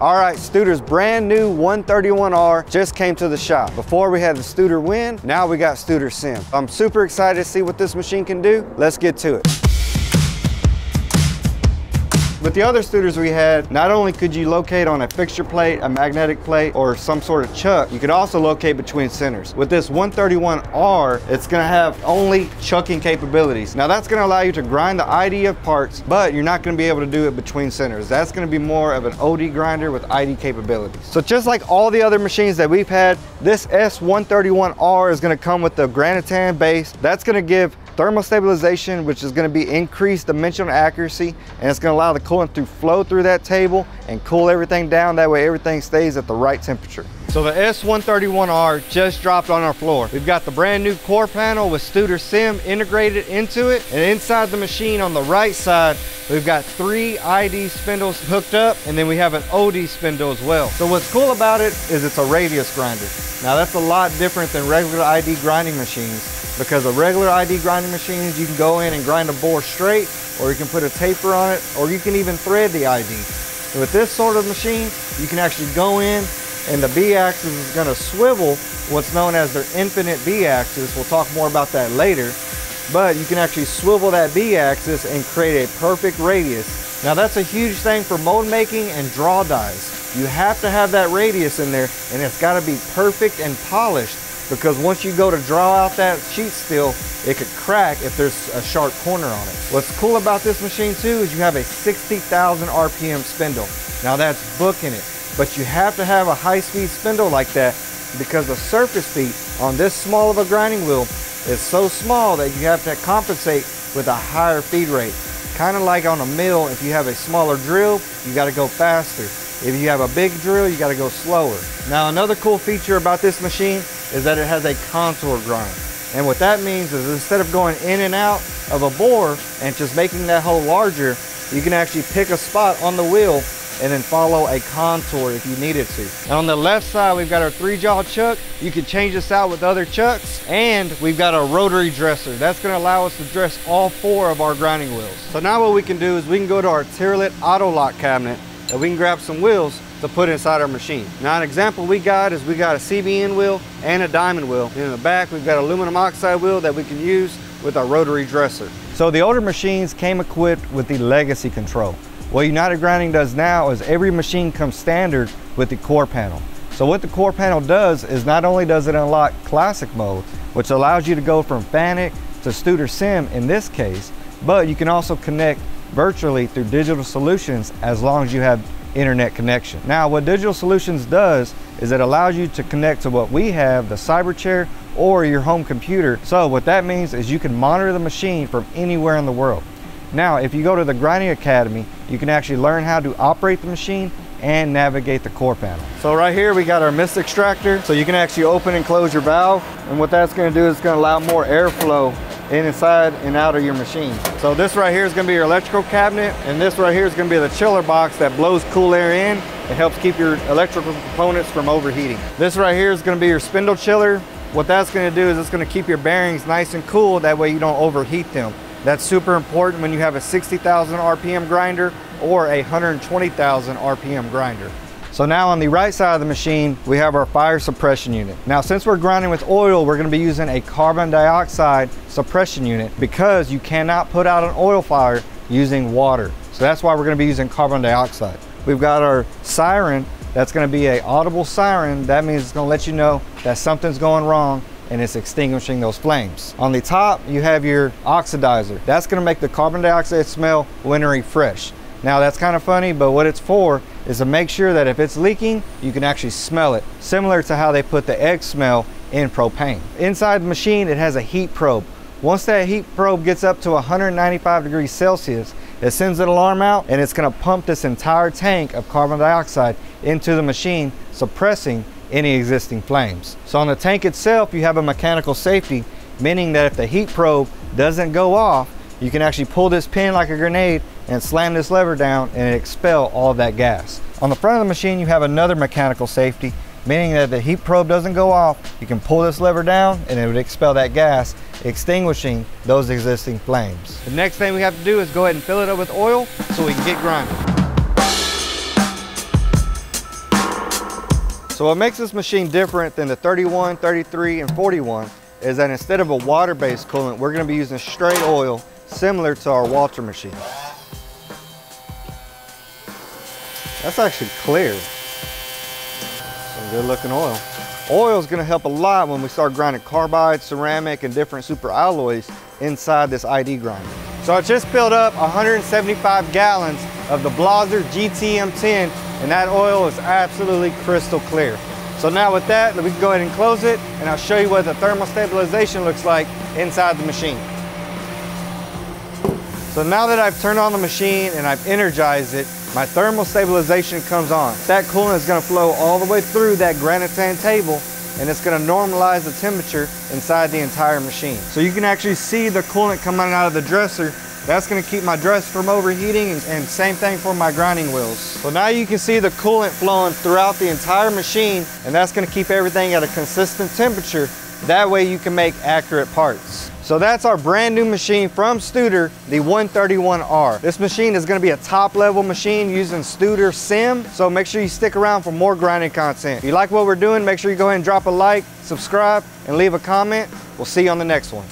All right, Studer's brand new 131R just came to the shop. Before we had the Studer Win, now we got Studer Sim. I'm super excited to see what this machine can do. Let's get to it. With the other Studers we had, not only could you locate on a fixture plate, a magnetic plate, or some sort of chuck, you could also locate between centers. With this 131R, it's gonna have only chucking capabilities. Now that's gonna allow you to grind the ID of parts, but you're not gonna be able to do it between centers. That's gonna be more of an OD grinder with ID capabilities. So just like all the other machines that we've had, this S131R is gonna come with the Granitan base. That's gonna give thermal stabilization, which is gonna be increased dimensional accuracy, and it's gonna allow the coolant to flow through that table and cool everything down. That way everything stays at the right temperature. So the S131R just dropped on our floor. We've got the brand new core panel with Studer Sim integrated into it. And inside the machine on the right side, we've got three ID spindles hooked up and then we have an OD spindle as well. So what's cool about it is it's a radius grinder. Now that's a lot different than regular ID grinding machines because the regular ID grinding machines, you can go in and grind a bore straight, or you can put a taper on it, or you can even thread the ID. And with this sort of machine, you can actually go in and the B-axis is gonna swivel what's known as their infinite B-axis. We'll talk more about that later. But you can actually swivel that B-axis and create a perfect radius. Now that's a huge thing for mold making and draw dies. You have to have that radius in there and it's gotta be perfect and polished because once you go to draw out that sheet steel, it could crack if there's a sharp corner on it. What's cool about this machine too is you have a 60,000 RPM spindle. Now that's booking it, but you have to have a high-speed spindle like that because the surface feet on this small of a grinding wheel is so small that you have to compensate with a higher feed rate. Kind of like on a mill, if you have a smaller drill, you got to go faster. If you have a big drill, you got to go slower. Now another cool feature about this machine is that it has a contour grind. And what that means is instead of going in and out of a bore and just making that hole larger, you can actually pick a spot on the wheel and then follow a contour if you needed to. And on the left side, we've got our three jaw chuck. You can change this out with other chucks. And we've got a rotary dresser. That's gonna allow us to dress all four of our grinding wheels. So now what we can do is we can go to our Tyrolit auto lock cabinet and we can grab some wheels to put inside our machine. Now an example we got is we got a CBN wheel and a diamond wheel. And in the back we've got aluminum oxide wheel that we can use with our rotary dresser. So the older machines came equipped with the legacy control. What United Grinding does now is every machine comes standard with the core panel. So what the core panel does is not only does it unlock classic mode, which allows you to go from FANUC to Studer Sim in this case, but you can also connect virtually through digital solutions as long as you have internet connection. Now what Digital Solutions does is it allows you to connect to what we have, the cyber chair or your home computer. So what that means is you can monitor the machine from anywhere in the world. Now if you go to the Grinding Academy, you can actually learn how to operate the machine and navigate the core panel. So right here we got our mist extractor. So you can actually open and close your valve. And what that's gonna do is it's gonna allow more airflow in inside and out of your machine. So this right here is gonna be your electrical cabinet, and this right here is gonna be the chiller box that blows cool air in. It helps keep your electrical components from overheating. This right here is gonna be your spindle chiller. What that's gonna do is it's gonna keep your bearings nice and cool, that way you don't overheat them. That's super important when you have a 60,000 RPM grinder or a 120,000 RPM grinder. So now on the right side of the machine, we have our fire suppression unit. Now, since we're grinding with oil, we're gonna be using a carbon dioxide suppression unit because you cannot put out an oil fire using water. So that's why we're gonna be using carbon dioxide. We've got our siren, that's gonna be a audible siren. That means it's gonna let you know that something's going wrong and it's extinguishing those flames. On the top, you have your oxidizer. That's gonna make the carbon dioxide smell wintry fresh. Now that's kind of funny, but what it's for is to make sure that if it's leaking, you can actually smell it, similar to how they put the egg smell in propane. Inside the machine, it has a heat probe. Once that heat probe gets up to 195 degrees Celsius, it sends an alarm out and it's gonna pump this entire tank of carbon dioxide into the machine, suppressing any existing flames. So on the tank itself, you have a mechanical safety, meaning that if the heat probe doesn't go off, you can actually pull this pin like a grenade and slam this lever down and expel all of that gas. On the front of the machine, you have another mechanical safety, meaning that the heat probe doesn't go off, you can pull this lever down and it would expel that gas, extinguishing those existing flames. The next thing we have to do is go ahead and fill it up with oil so we can get grinding. So what makes this machine different than the 31, 33, and 41 is that instead of a water-based coolant, we're gonna be using straight oil similar to our Walter machine. That's actually clear. Some good looking oil. Oil is gonna help a lot when we start grinding carbide, ceramic, and different super alloys inside this ID grinder. So I just filled up 175 gallons of the Blaser GTM10 and that oil is absolutely crystal clear. So now with that, we can go ahead and close it and I'll show you what the thermal stabilization looks like inside the machine. So now that I've turned on the machine and I've energized it, my thermal stabilization comes on. That coolant is gonna flow all the way through that Granitan table and it's gonna normalize the temperature inside the entire machine. So you can actually see the coolant coming out of the dresser that's gonna keep my dress from overheating and, and, same thing for my grinding wheels. So now you can see the coolant flowing throughout the entire machine and that's gonna keep everything at a consistent temperature. That way you can make accurate parts. So that's our brand new machine from Studer, the 131R. This machine is gonna be a top level machine using Studer Sim, so make sure you stick around for more grinding content. If you like what we're doing, make sure you go ahead and drop a like, subscribe, and leave a comment. We'll see you on the next one.